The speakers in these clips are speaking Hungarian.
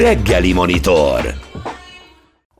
Reggeli Monitor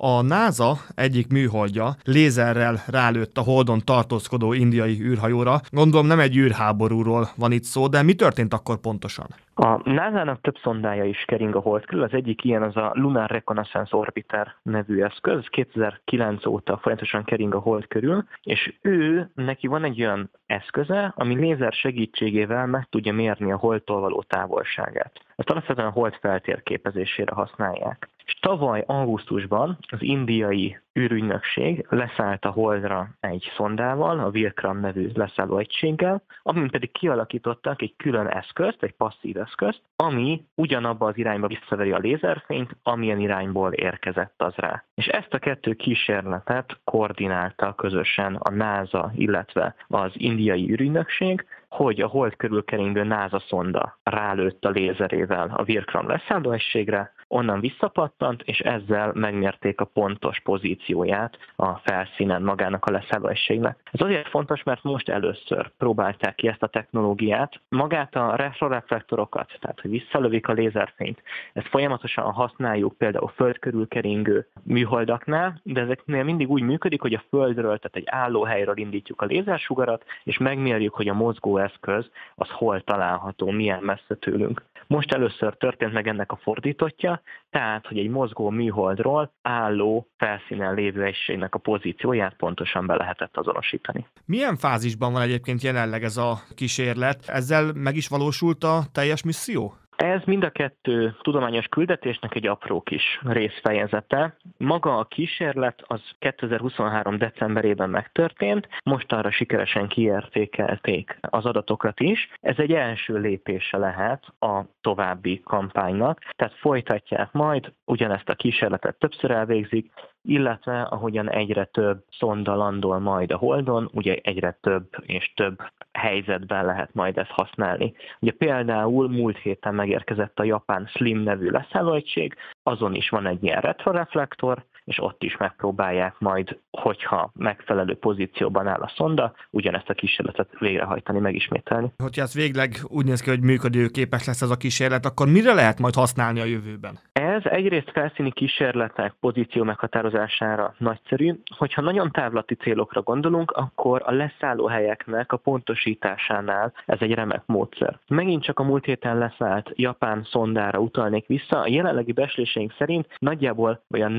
a NASA egyik műholdja lézerrel rálőtt a Holdon tartózkodó indiai űrhajóra. Gondolom nem egy űrháborúról van itt szó, de mi történt akkor pontosan? A NASA-nak több szondája is kering a hold körül, az egyik ilyen az a Lunar Reconnaissance Orbiter nevű eszköz, 2009 óta folyamatosan kering a hold körül, és ő, neki van egy olyan eszköze, ami lézer segítségével meg tudja mérni a holdtól való távolságát. Ezt alapvetően a hold feltérképezésére használják. És tavaly augusztusban az indiai űrügynökség leszállt a Holdra egy szondával, a Vilkram nevű leszálló egységgel, amin pedig kialakítottak egy külön eszközt, egy passzív eszközt, ami ugyanabba az irányba visszaveri a lézerfényt, amilyen irányból érkezett az rá. És ezt a kettő kísérletet koordinálta közösen a NASA, illetve az indiai űrügynökség, hogy a hold körül keringő NASA szonda rálőtt a lézerével a Virkram leszállóegységre, onnan visszapattant, és ezzel megmérték a pontos pozícióját a felszínen magának a leszállóegységnek. Ez azért fontos, mert most először próbálták ki ezt a technológiát, magát a retroreflektorokat, tehát hogy visszalövik a lézerfényt. Ezt folyamatosan használjuk például föld körül keringő műholdaknál, de ezeknél mindig úgy működik, hogy a földről, tehát egy állóhelyről indítjuk a lézersugarat, és megmérjük, hogy a mozgó eszköz az hol található, milyen messze tőlünk. Most először történt meg ennek a fordítottja, tehát, hogy egy mozgó műholdról álló felszínen lévő egységnek a pozícióját pontosan be lehetett azonosítani. Milyen fázisban van egyébként jelenleg ez a kísérlet? Ezzel meg is valósult a teljes misszió? Ez mind a kettő tudományos küldetésnek egy apró kis részfejezete. Maga a kísérlet az 2023. decemberében megtörtént, most arra sikeresen kiértékelték az adatokat is. Ez egy első lépése lehet a további kampánynak, tehát folytatják majd, ugyanezt a kísérletet többször elvégzik, illetve ahogyan egyre több szonda landol majd a Holdon, ugye egyre több és több helyzetben lehet majd ezt használni. Ugye például múlt héten megérkezett a japán Slim nevű leszállóegység, azon is van egy ilyen retroreflektor, és ott is megpróbálják majd, hogyha megfelelő pozícióban áll a szonda, ugyanezt a kísérletet végrehajtani, megismételni. Hogyha ez végleg úgy néz ki, hogy működőképes lesz ez a kísérlet, akkor mire lehet majd használni a jövőben? Ez egyrészt felszíni kísérletek pozíció meghatározására nagyszerű. Hogyha nagyon távlati célokra gondolunk, akkor a leszállóhelyeknek a pontosításánál ez egy remek módszer. Megint csak a múlt héten leszállt japán szondára utalnék vissza. A jelenlegi besléseink szerint nagyjából olyan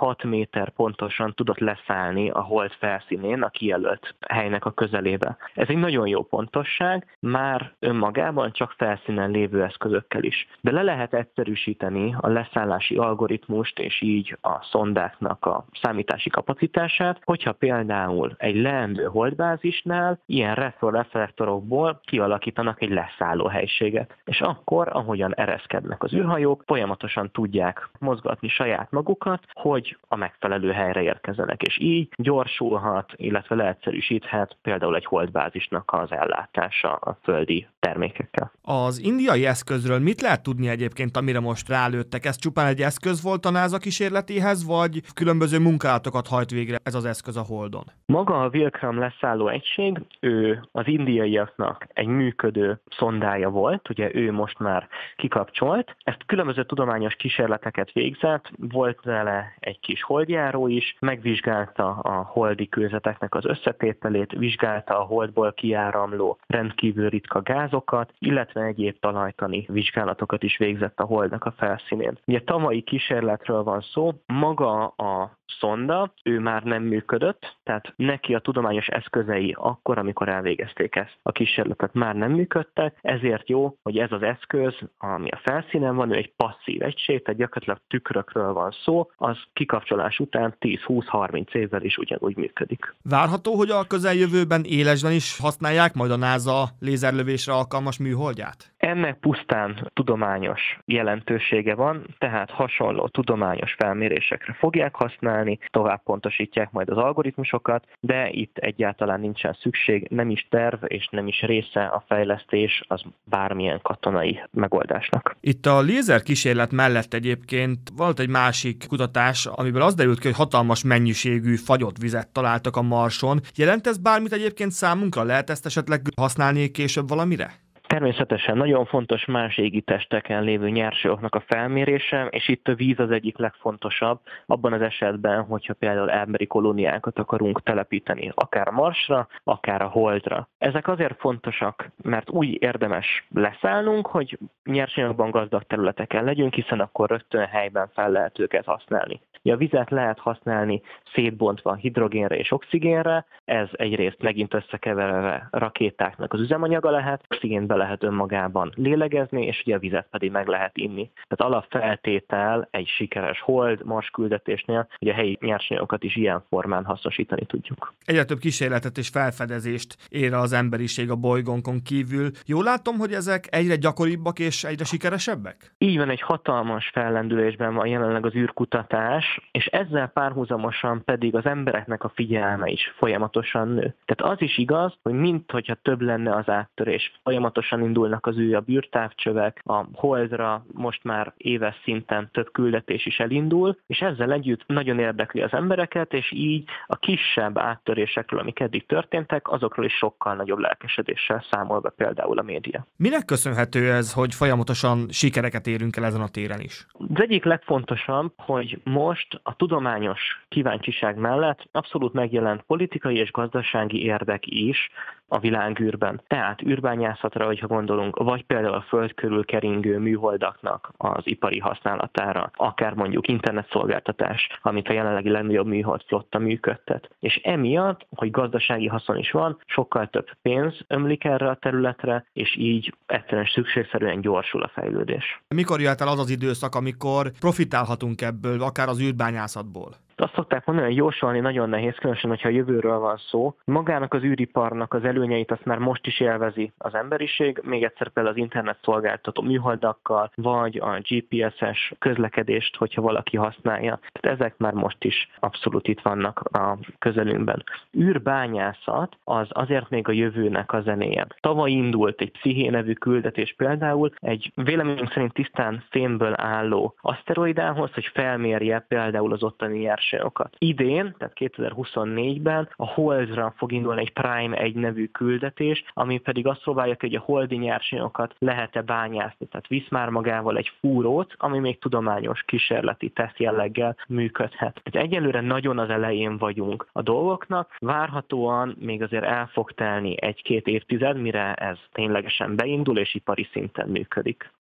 4-6 méter pontosan tudott leszállni a hold felszínén a kijelölt helynek a közelébe. Ez egy nagyon jó pontosság, már önmagában csak felszínen lévő eszközökkel is. De le lehet egyszerűsíteni a leszállási algoritmust és így a szondáknak a számítási kapacitását, hogyha például egy leendő holdbázisnál ilyen reflektorokból kialakítanak egy leszálló helységet. És akkor, ahogyan ereszkednek az űrhajók, folyamatosan tudják mozgatni saját magukat, hogy a megfelelő helyre érkezenek, és így gyorsulhat, illetve leegyszerűsíthet például egy holdbázisnak az ellátása a földi termékekkel. Az indiai eszközről mit lehet tudni egyébként, amire most rálőttek? Ez csupán egy eszköz volt a NASA kísérletéhez, vagy különböző munkálatokat hajt végre ez az eszköz a Holdon? Maga a Vilkram leszálló egység, ő az indiaiaknak egy működő szondája volt, ugye ő most már kikapcsolt. Ezt különböző tudományos kísérleteket végzett, volt vele egy kis holdjáró is, megvizsgálta a holdi kőzeteknek az összetételét, vizsgálta a holdból kiáramló rendkívül ritka gázokat, illetve egyéb talajtani vizsgálatokat is végzett a holdnak a felszínén. Ugye tavalyi kísérletről van szó, maga a szonda, ő már nem működött, tehát neki a tudományos eszközei akkor, amikor elvégezték ezt a kísérletet, már nem működtek, ezért jó, hogy ez az eszköz, ami a felszínen van, ő egy passzív egység, tehát gyakorlatilag tükrökről van szó, az kikapcsolás után 10-20-30 évvel is ugyanúgy működik. Várható, hogy a közeljövőben élesben is használják majd a NASA lézerlövésre alkalmas műholdját? Ennek pusztán tudományos jelentősége van, tehát hasonló tudományos felmérésekre fogják használni, tovább pontosítják majd az algoritmusokat, de itt egyáltalán nincsen szükség, nem is terv és nem is része a fejlesztés az bármilyen katonai megoldásnak. Itt a lézer kísérlet mellett egyébként volt egy másik kutatás, amiből az derült ki, hogy hatalmas mennyiségű fagyott vizet találtak a Marson. Jelent ez bármit egyébként számunkra? Lehet ezt esetleg használni később valamire? Természetesen nagyon fontos más égi testeken lévő nyersanyagoknak a felmérése, és itt a víz az egyik legfontosabb, abban az esetben, hogyha például emberi kolóniákat akarunk telepíteni, akár Marsra, akár a Holdra. Ezek azért fontosak, mert úgy érdemes leszállnunk, hogy nyersanyagban gazdag területeken legyünk, hiszen akkor rögtön helyben fel lehet őket használni. A vizet lehet használni szétbontva hidrogénre és oxigénre, ez egyrészt megint összekeverve rakétáknak az üzemanyaga lehet, oxigént be lehet önmagában lélegezni, és ugye a vizet pedig meg lehet inni. Tehát alapfeltétel egy sikeres hold Mars küldetésnél, hogy a helyi nyersanyagokat is ilyen formán hasznosítani tudjuk. Egyre több kísérletet és felfedezést ér az emberiség a bolygónkon kívül. Jól látom, hogy ezek egyre gyakoribbak és egyre sikeresebbek? Így van, egy hatalmas fellendülésben van jelenleg az űrkutatás, és ezzel párhuzamosan pedig az embereknek a figyelme is folyamatosan nő. Tehát az is igaz, hogy mint hogyha több lenne az áttörés, folyamatosan indulnak az újabb űrtávcsövek, a Holdra most már éves szinten több küldetés is elindul, és ezzel együtt nagyon érdekli az embereket, és így a kisebb áttörésekről, amik eddig történtek, azokról is sokkal nagyobb lelkesedéssel számol be például a média. Minek köszönhető ez, hogy folyamatosan sikereket érünk el ezen a téren is? Az egyik legfontosabb, hogy most a tudományos kíváncsiság mellett abszolút megjelent politikai és gazdasági érdek is a világűrben. Tehát űrbányászatra, hogyha gondolunk, vagy például a föld körül keringő műholdaknak az ipari használatára, akár mondjuk internetszolgáltatás, amit a jelenlegi legnagyobb műhold flotta működtet. És emiatt, hogy gazdasági haszon is van, sokkal több pénz ömlik erre a területre, és így egyszerűen szükségszerűen gyorsul a fejlődés. Mikor jöhet el az az időszak, amikor profitálhatunk ebből, akár az űrbányászatból? Azt szokták mondani, hogy jósolni nagyon nehéz, különösen, hogyha a jövőről van szó. Magának az űriparnak az előnyeit azt már most is élvezi az emberiség, még egyszer például az internet szolgáltató műholdakkal, vagy a GPS-es közlekedést, hogyha valaki használja. Tehát ezek már most is abszolút itt vannak a közelünkben. űrbányászat az azért még a jövőnek a zenéje. Tavaly indult egy Psziché nevű küldetés például egy véleményünk szerint tisztán fémből álló aszteroidához, hogy felmérje például az ottani nyersanyagokat. Idén, tehát 2024-ben a Holdra fog indulni egy Prime 1 nevű küldetés, ami pedig azt próbálja, hogy a holdi nyersanyagokat lehet-e bányászni. Tehát visz már magával egy fúrót, ami még tudományos kísérleti teszt jelleggel működhet. Tehát egyelőre nagyon az elején vagyunk a dolgoknak, várhatóan még azért el fog telni egy-két évtized, mire ez ténylegesen beindul és ipari szinten működik.